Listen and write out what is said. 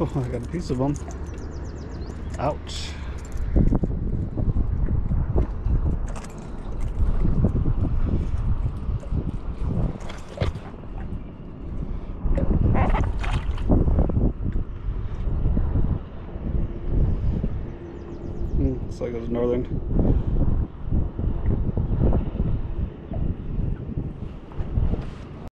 Oh, I got a piece of them. Ouch. Hmm, looks like it was northern